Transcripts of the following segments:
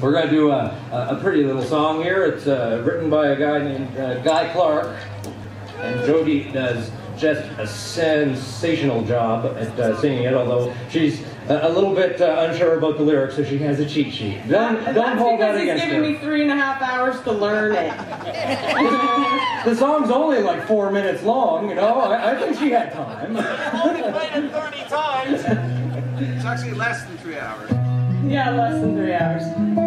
We're going to do a, a, pretty little song here. It's uh, written by a guy named uh, Guy Clark, and Jody does just a sensational job at uh, singing it, although she's a, a little bit uh, unsure about the lyrics, so she has a cheat sheet. Don't, don't hold that against he's giving her. me three and a half hours to learn it. the song's only like four minutes long, you know. I, I think she had time. only played it 30 times. It's actually less than three hours. Yeah, less than three hours.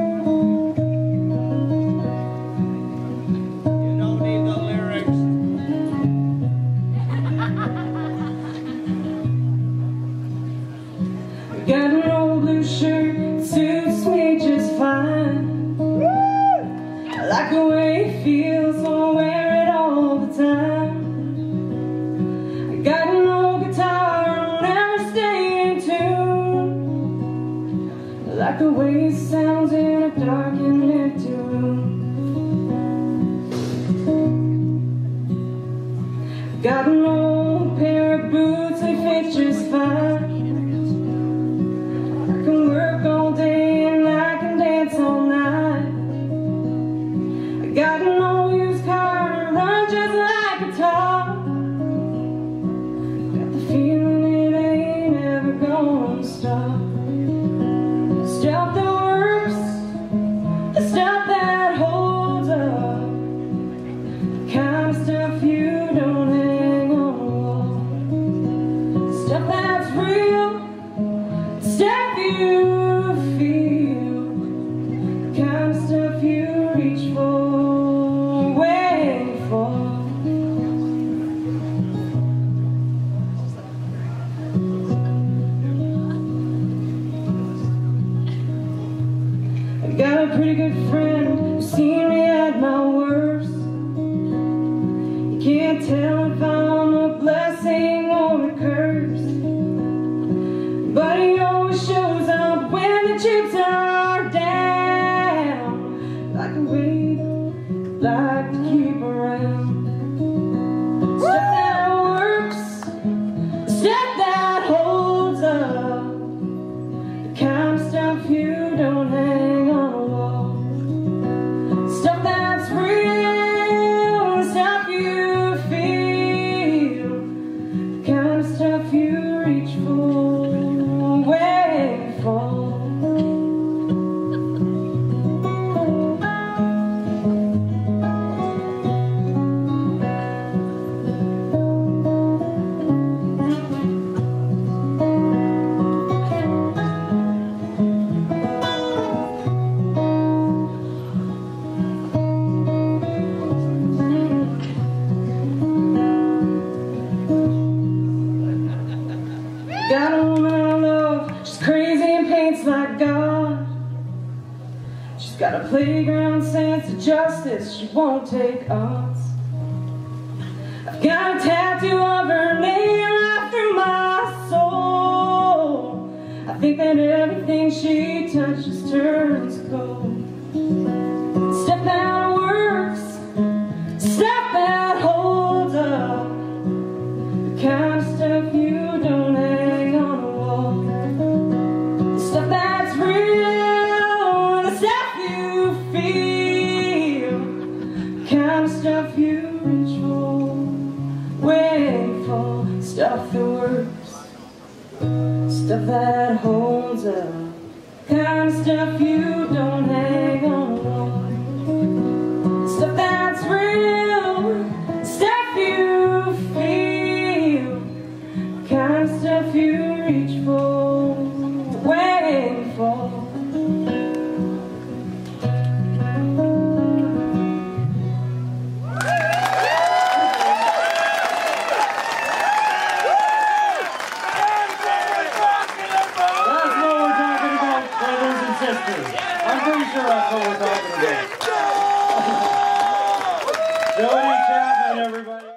Got an old guitar, I'll never stay in tune. Like the way it sounds in a dark and empty room. Got an old pair of boots, they fit just fine. I can work all day and I can dance all night. I got an stuff you don't hang on the wall. Stuff that's real. Stuff you feel, kind of stuff you reach for, for. I got a pretty good friend who's seen me at my worst. Can't tell if I'm a blessing or a curse. But he always shows up when the chips are down Like a wave, like to you feel Got a woman I love, she's crazy and paints like God. She's got a playground sense of justice, she won't take odds. I've got a tattoo of her name right through my soul. I think that everything she touches turns gold. Step that the stuff you feel. Kind of stuff you reach for, wait for. Stuff that works, stuff that holds up. Kind of stuff you don't hang on I'm pretty sure that's what we're talking about. Jody Chapman, everybody.